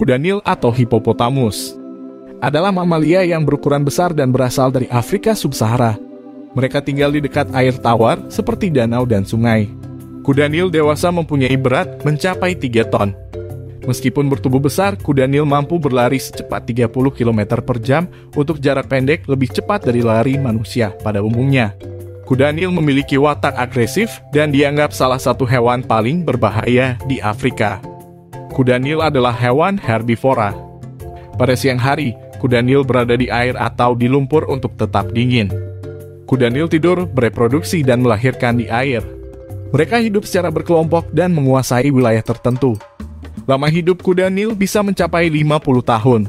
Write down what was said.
Kuda Nil atau Hippopotamus adalah mamalia yang berukuran besar dan berasal dari Afrika Sub-Sahara. Mereka tinggal di dekat air tawar seperti danau dan sungai. Kuda Nil dewasa mempunyai berat mencapai 3 ton. Meskipun bertubuh besar, kuda Nil mampu berlari secepat 30 km per jam untuk jarak pendek lebih cepat dari lari manusia pada umumnya. Kuda Nil memiliki watak agresif dan dianggap salah satu hewan paling berbahaya di Afrika. Kuda Nil adalah hewan herbivora. Pada siang hari, kuda Nil berada di air atau di lumpur untuk tetap dingin. Kuda Nil tidur, bereproduksi, dan melahirkan di air. Mereka hidup secara berkelompok dan menguasai wilayah tertentu. Lama hidup kuda Nil bisa mencapai 50 tahun.